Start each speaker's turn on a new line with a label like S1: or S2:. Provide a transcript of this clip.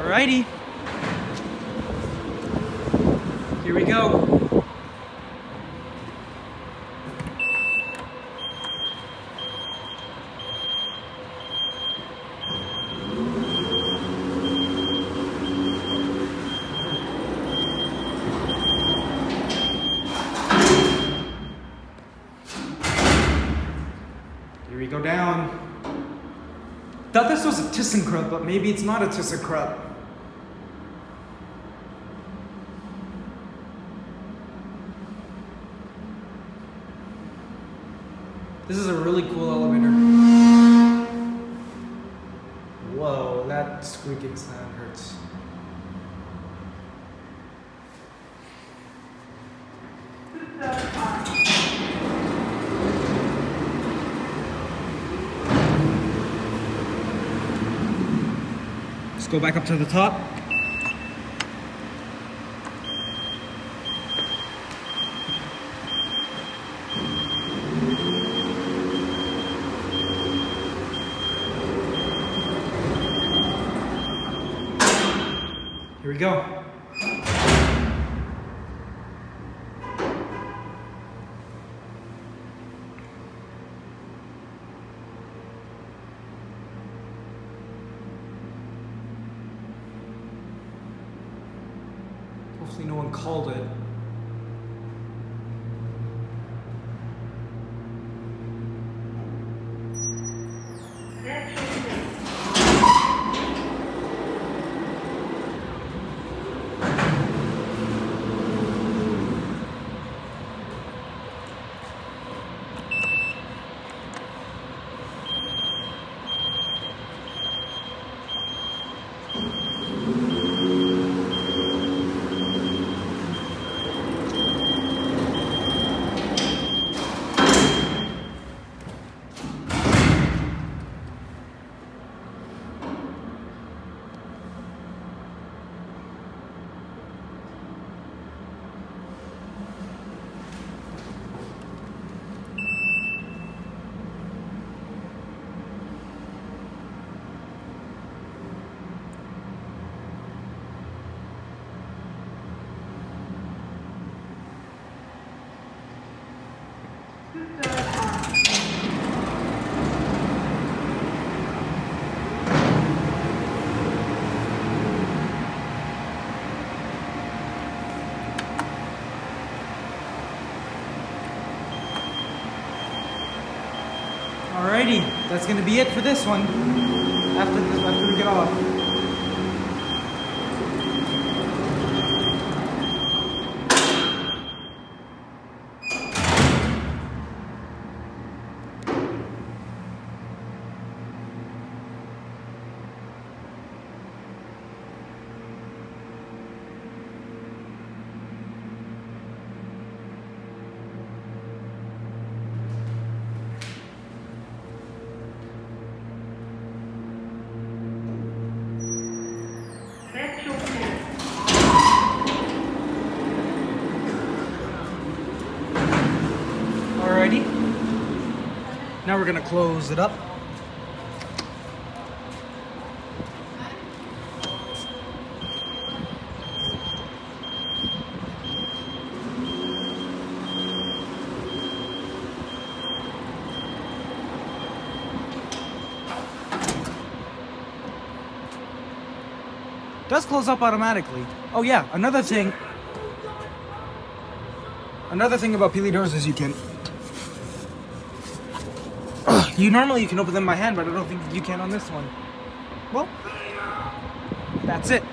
S1: Alrighty. Here we go. Here we go down. Thought this was a ThyssenKrupp, but maybe it's not a ThyssenKrupp. This is a really cool elevator. Whoa, that squeaking sound hurts. Let's go back up to the top. Here we go. Hopefully no one called it. Alrighty, that's gonna be it for this one. After after we get off. Alrighty. Now we're gonna close it up. Does close up automatically. Oh yeah, another thing. Another thing about Peelle doors is you can you normally you can open them by hand, but I don't think you can on this one. Well, that's it.